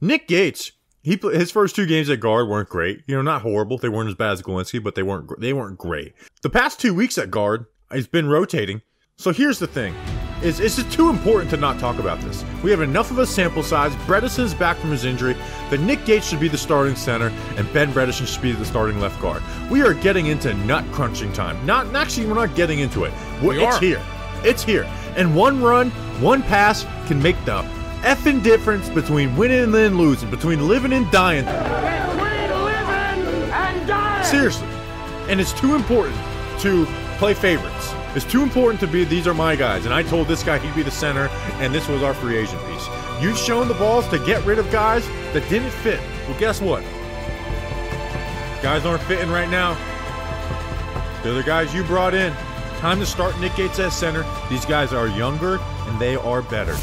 Nick Gates, he his first two games at guard weren't great. You know, not horrible. They weren't as bad as Glowinski, but they weren't they weren't great. The past two weeks at guard, he's been rotating. So here's the thing. Is it's just too important to not talk about this. We have enough of a sample size. Bredeson back from his injury. That Nick Gates should be the starting center, and Ben Bredeson should be the starting left guard. We are getting into nut crunching time. Not actually, we're not getting into it. We it's are. here. It's here. And one run, one pass can make the effing difference between winning and losing, between living and dying. Between living and dying. Seriously. And it's too important to play favorites. It's too important to be, these are my guys. And I told this guy he'd be the center, and this was our free agent piece. You've shown the balls to get rid of guys that didn't fit. Well, guess what? Guys aren't fitting right now. They're the guys you brought in. Time to start Nick Gates as center. These guys are younger, and they are better.